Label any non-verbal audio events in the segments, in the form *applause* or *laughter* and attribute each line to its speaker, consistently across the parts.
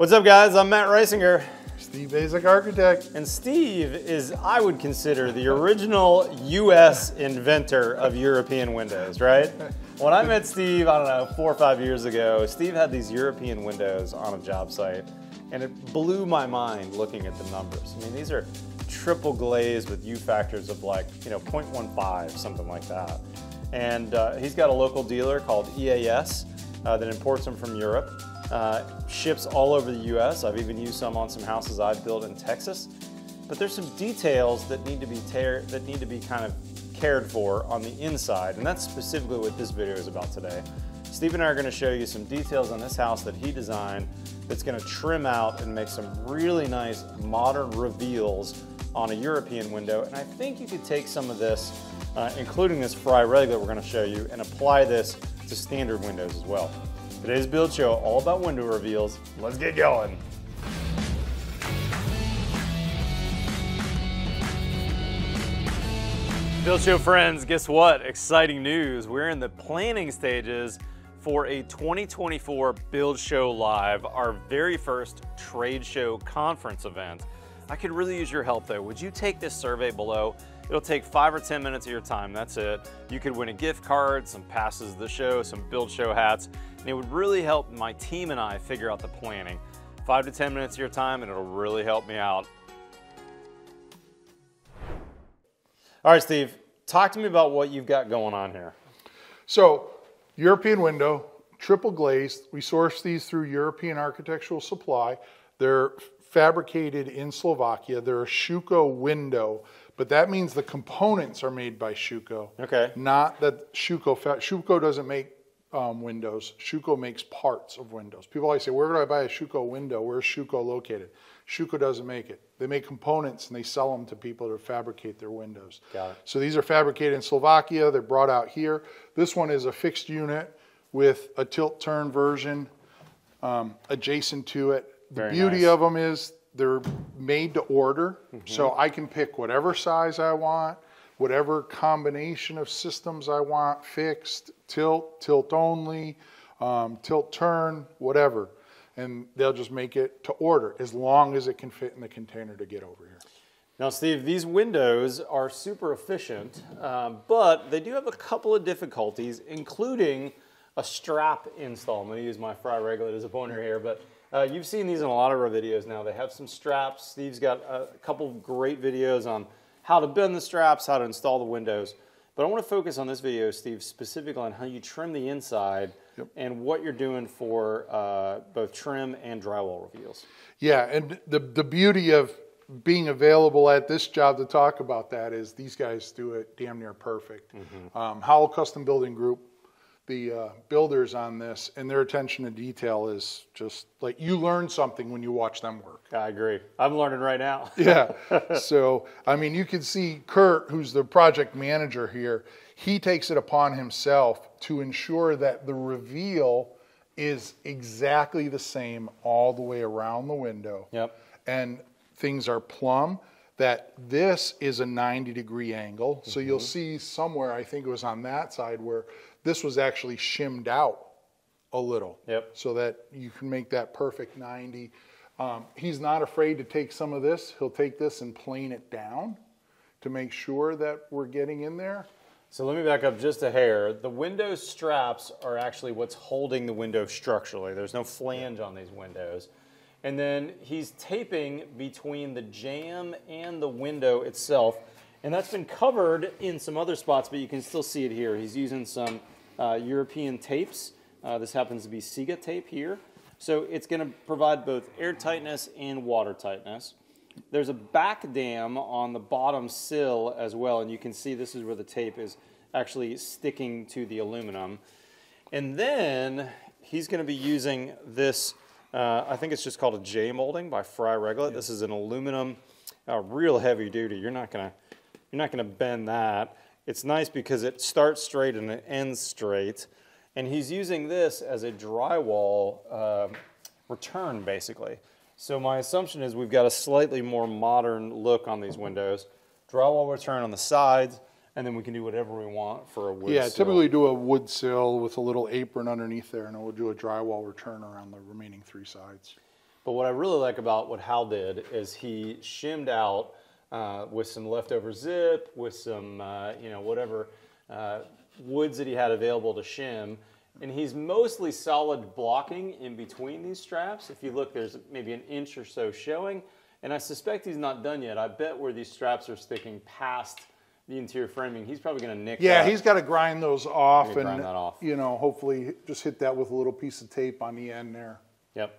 Speaker 1: What's up, guys? I'm Matt Risinger.
Speaker 2: Steve Baczek Architect.
Speaker 1: And Steve is, I would consider, the original US inventor of European windows, right? *laughs* When I met Steve, I don't know, four or five years ago, Steve had these European windows on a job site, and it blew my mind looking at the numbers. I mean, these are triple glazed with U factors of like, you know, 0.15, something like that. And uh, he's got a local dealer called EAS uh, that imports them from Europe. Uh, ships all over the US. I've even used some on some houses I've built in Texas. But there's some details that need to be that need to be kind of cared for on the inside, and that's specifically what this video is about today. Steve and I are going to show you some details on this house that he designed that's going to trim out and make some really nice modern reveals on a European window. And I think you could take some of this, uh, including this Fry that we're going to show you, and apply this to standard windows as well. Today's build show all about window reveals. Let's get going. Build show friends, guess what? Exciting news. We're in the planning stages for a 2024 Build Show Live, our very first trade show conference event. I could really use your help though. Would you take this survey below? It'll take five or 10 minutes of your time, that's it. You could win a gift card, some passes to the show, some Build Show hats, and it would really help my team and I figure out the planning. Five to 10 minutes of your time and it'll really help me out. All right, Steve, talk to me about what you've got going on here.
Speaker 2: So, European window, triple glazed. We source these through European Architectural Supply. They're fabricated in Slovakia. They're a Schuco window but that means the components are made by Schuco.
Speaker 1: Okay.
Speaker 2: Not that Schuco, Schuco doesn't make um, windows. Schuco makes parts of windows. People always say, where do I buy a Schuco window? Where's Schuco located? Schuco doesn't make it. They make components and they sell them to people to fabricate their windows.
Speaker 1: Got it.
Speaker 2: So these are fabricated in Slovakia. They're brought out here. This one is a fixed unit with a tilt turn version um, adjacent to it. The
Speaker 1: Very
Speaker 2: beauty
Speaker 1: nice.
Speaker 2: of them is they're made to order, mm-hmm. so I can pick whatever size I want, whatever combination of systems I want, fixed, tilt, tilt only, um, tilt turn, whatever. And they'll just make it to order as long as it can fit in the container to get over here.
Speaker 1: Now, Steve, these windows are super efficient, um, but they do have a couple of difficulties, including a strap install. I'm going to use my Fry Reglet as a pointer here, but uh, you've seen these in a lot of our videos now. They have some straps. Steve's got a couple of great videos on how to bend the straps, how to install the windows. But I want to focus on this video, Steve, specifically on how you trim the inside yep. and what you're doing for uh, both trim and drywall reveals.
Speaker 2: Yeah, and the, the beauty of being available at this job to talk about that is these guys do it damn near perfect. Mm-hmm. Um, Howell Custom Building Group the uh, builders on this, and their attention to detail is just like you learn something when you watch them work.
Speaker 1: I agree. I'm learning right now. *laughs*
Speaker 2: yeah. So, I mean, you can see Kurt, who's the project manager here, he takes it upon himself to ensure that the reveal is exactly the same all the way around the window.
Speaker 1: Yep.
Speaker 2: And things are plumb that this is a 90 degree angle. Mm-hmm. So you'll see somewhere, I think it was on that side, where this was actually shimmed out a little.
Speaker 1: Yep.
Speaker 2: So that you can make that perfect 90. Um, he's not afraid to take some of this. He'll take this and plane it down to make sure that we're getting in there.
Speaker 1: So let me back up just a hair. The window straps are actually what's holding the window structurally. There's no flange on these windows. And then he's taping between the jamb and the window itself. And that's been covered in some other spots, but you can still see it here. He's using some uh, European tapes. Uh, this happens to be Siga tape here. So it's going to provide both air tightness and water tightness. There's a back dam on the bottom sill as well, and you can see this is where the tape is actually sticking to the aluminum. And then he's going to be using this, uh, I think it's just called a J molding by Fry Reglet. Yeah. This is an aluminum, uh, real heavy duty. You're not going to you're not going to bend that. It's nice because it starts straight and it ends straight. And he's using this as a drywall uh, return, basically. So my assumption is we've got a slightly more modern look on these windows. Drywall return on the sides, and then we can do whatever we want for a wood
Speaker 2: Yeah,
Speaker 1: sill.
Speaker 2: typically do a wood sill with a little apron underneath there, and we'll do a drywall return around the remaining three sides.
Speaker 1: But what I really like about what Howell did is he shimmed out uh, with some leftover zip, with some, uh, you know, whatever uh, woods that he had available to shim. And he's mostly solid blocking in between these straps. If you look, there's maybe an inch or so showing. And I suspect he's not done yet. I bet where these straps are sticking past the interior framing, he's probably going to nick
Speaker 2: Yeah,
Speaker 1: that.
Speaker 2: he's got to grind those off and,
Speaker 1: grind that off.
Speaker 2: you know, hopefully just hit that with a little piece of tape on the end there.
Speaker 1: Yep.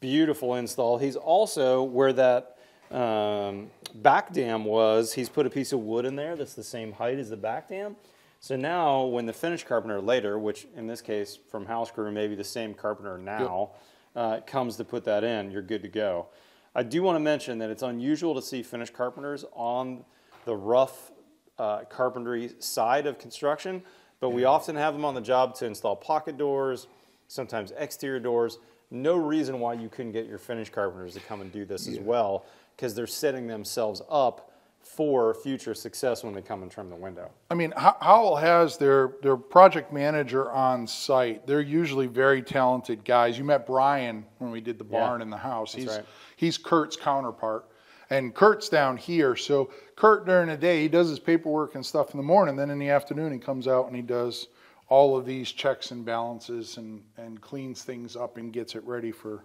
Speaker 1: Beautiful install. He's also where that um, back dam was. He's put a piece of wood in there that's the same height as the back dam. So now, when the finish carpenter later, which in this case from house crew maybe the same carpenter now, uh, comes to put that in, you're good to go. I do want to mention that it's unusual to see finish carpenters on the rough uh, carpentry side of construction, but we often have them on the job to install pocket doors, sometimes exterior doors. No reason why you couldn't get your finish carpenters to come and do this as well, because they're setting themselves up for future success when they come and trim the window.
Speaker 2: I mean, Howell has their, their project manager on site. They're usually very talented guys. You met Brian when we did the
Speaker 1: Yeah,
Speaker 2: barn in the house. He's,
Speaker 1: right.
Speaker 2: he's Kurt's counterpart. And Kurt's down here. So Kurt during the day, he does his paperwork and stuff in the morning. Then in the afternoon, he comes out and he does all of these checks and balances and, and cleans things up and gets it ready for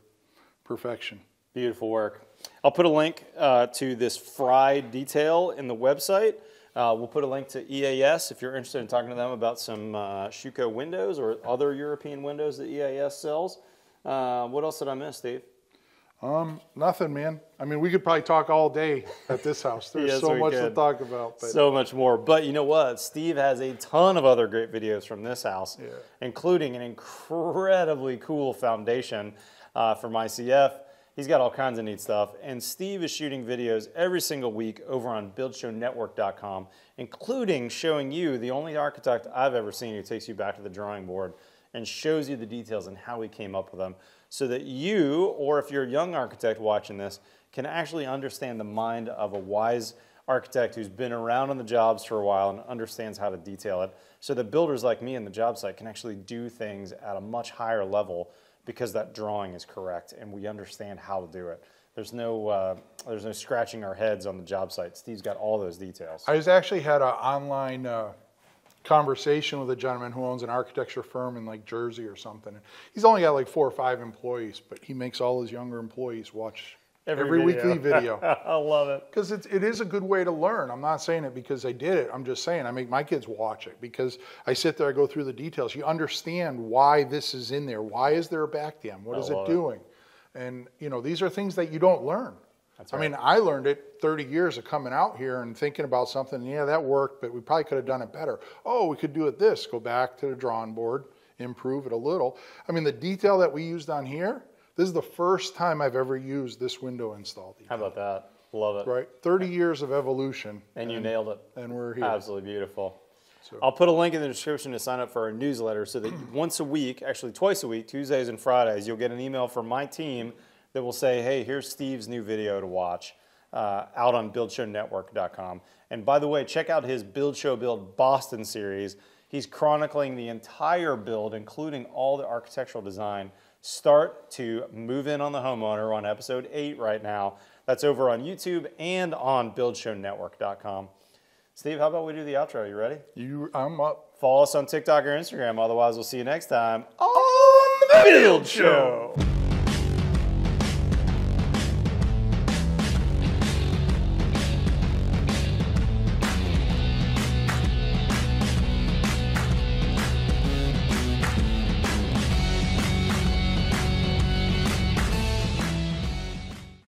Speaker 2: perfection.
Speaker 1: Beautiful work. I'll put a link uh, to this fried detail in the website. Uh, we'll put a link to EAS if you're interested in talking to them about some uh, Schuco windows or other European windows that EAS sells. Uh, what else did I miss, Steve?
Speaker 2: Um, nothing, man. I mean, we could probably talk all day at this house. There's *laughs*
Speaker 1: Yes,
Speaker 2: so much to talk about. But
Speaker 1: So much more. But you know what? Steve has a ton of other great videos from this house,
Speaker 2: Yeah.
Speaker 1: including an incredibly cool foundation uh, from ICF. He's got all kinds of neat stuff. And Steve is shooting videos every single week over on BuildShowNetwork.com, including showing you the only architect I've ever seen who takes you back to the drawing board and shows you the details and how he came up with them so that you, or if you're a young architect watching this, can actually understand the mind of a wise architect who's been around on the jobs for a while and understands how to detail it so that builders like me in the job site can actually do things at a much higher level because that drawing is correct and we understand how to do it. There's no, uh, there's no scratching our heads on the job site. Steve's got all those details.
Speaker 2: I was actually had an online uh, conversation with a gentleman who owns an architecture firm in like Jersey or something. He's only got like four or five employees, but he makes all his younger employees watch every, weekly video. *laughs*
Speaker 1: I love it.
Speaker 2: Because it, it is a good way to learn. I'm not saying it because I did it. I'm just saying I make my kids watch it because I sit there, I go through the details. You understand why this is in there. Why is there a back dam? What
Speaker 1: I
Speaker 2: is it
Speaker 1: love it.
Speaker 2: doing? And you know, these are things that you don't learn.
Speaker 1: That's
Speaker 2: I mean, I learned it 30 years of coming out here and thinking about something. Yeah, that worked, but we probably could have done it better. Oh, we could do it this. Go back to the drawing board, improve it a little. I mean, the detail that we used on here. This is the first time I've ever used this window install.
Speaker 1: How about that? Love it.
Speaker 2: Right, 30 years of evolution,
Speaker 1: And you nailed it.
Speaker 2: and we're here.
Speaker 1: Absolutely beautiful.
Speaker 2: So-
Speaker 1: I'll put a link in the description to sign up for our newsletter so that *clears throat* once a week, actually twice a week, Tuesdays and Fridays, you'll get an email from my team that will say, hey, here's Steve's new video to watch uh, out on BuildShowNetwork.com. And by the way, check out his Build Show Build Boston series. He's chronicling the entire build, including all the architectural design, start to move in on the homeowner. On episode eight right now. That's over on YouTube and on BuildShowNetwork.com. Steve, how about we do the outro? You ready?
Speaker 2: You, I'm up.
Speaker 1: Follow us on TikTok or Instagram. Otherwise, we'll see you next time on the Build Show.